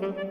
Mm-hmm.